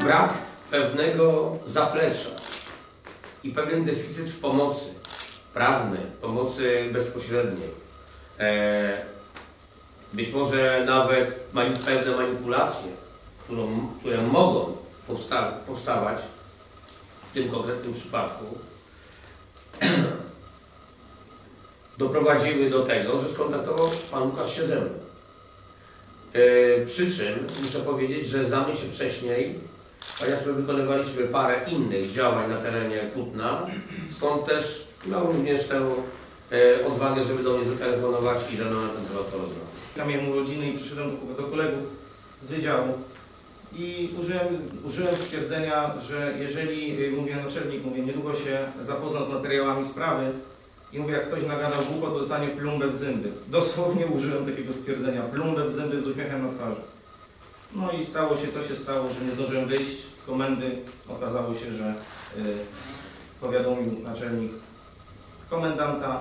brak pewnego zaplecza i pewien deficyt pomocy prawnej, pomocy bezpośredniej. E, być może nawet pewne manipulacje, którą, które mogą powsta powstawać w tym konkretnym przypadku, doprowadziły do tego, że skontaktował Pan Łukasz się ze mną. E, przy czym muszę powiedzieć, że znamy się wcześniej, ponieważ my wykonywaliśmy parę innych działań na terenie Kutna, stąd też miał również tę e, odwagę, żeby do mnie zatelefonować i ze mną na ten temat porozmawiać. Miałem urodziny i przyszedłem do, do kolegów z wydziału i użyłem, użyłem stwierdzenia, że jeżeli, y, mówię naczelnik, mówię, niedługo się zapozna z materiałami sprawy i mówię, jak ktoś nagadał głupot, to dostanie plumbę w zęby. Dosłownie użyłem takiego stwierdzenia, plumbę w zęby z uśmiechem na twarzy. No i stało się, to się stało, że nie zdążyłem wyjść z komendy. Okazało się, że y, powiadomił naczelnik komendanta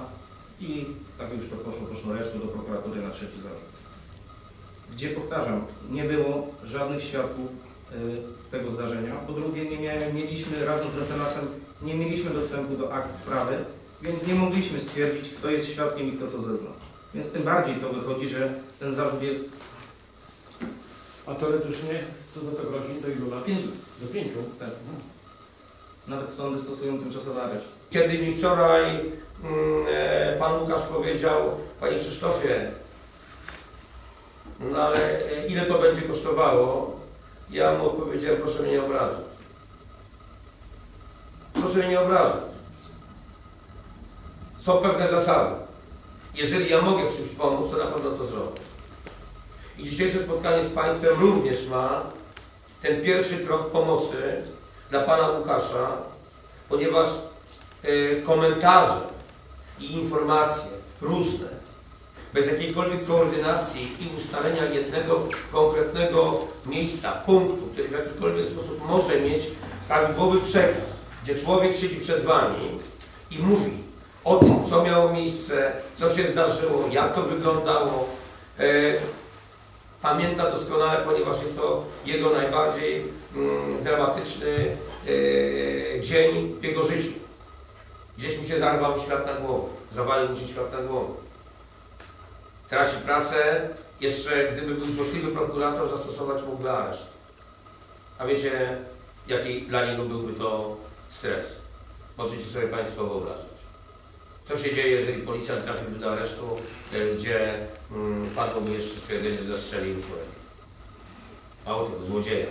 i tak już to poszło po sznureczku do prokuratury na trzeci zarzut. Gdzie powtarzam, nie było żadnych świadków y, tego zdarzenia. Po drugie, nie mieliśmy razem z mecenasem, nie mieliśmy dostępu do akt sprawy, więc nie mogliśmy stwierdzić, kto jest świadkiem i kto co zeznał. Więc tym bardziej to wychodzi, że ten zarzut jest A teoretycznie co za to grozi? Do ilu lat? pięć Do pięciu? Tak. Nawet sądy stosują tymczasowy areszt. Kiedy mi wczoraj mm, e, Pan Łukasz powiedział, Panie Krzysztofie, no ale e, ile to będzie kosztowało? Ja mu odpowiedziałem, proszę mnie nie obrażać. Proszę mnie nie obrażać. Są pewne zasady. Jeżeli ja mogę w czymś pomóc, to na pewno to zrobię. I dzisiejsze spotkanie z Państwem również ma ten pierwszy krok pomocy dla Pana Łukasza, ponieważ y, komentarze i informacje różne, bez jakiejkolwiek koordynacji i ustalenia jednego konkretnego miejsca, punktu, który w jakikolwiek sposób może mieć prawidłowy przekaz, gdzie człowiek siedzi przed Wami i mówi o tym, co miało miejsce, co się zdarzyło, jak to wyglądało. Pamięta doskonale, ponieważ jest to jego najbardziej mm, dramatyczny e, dzień w jego życiu. Gdzieś mu się zarwał świat na głowę, zawalił mu się świat na głowę. Traci pracę, jeszcze gdyby był złośliwy prokurator, zastosować mógłby areszt. A wiecie, jaki dla niego byłby to stres? Możecie sobie Państwo wyobrazić. Co się dzieje, jeżeli policjant trafiłby do aresztu, e, gdzie mm, padłoby jeszcze stwierdzenie, że zastrzelił człowieka? Auto, złodzieja.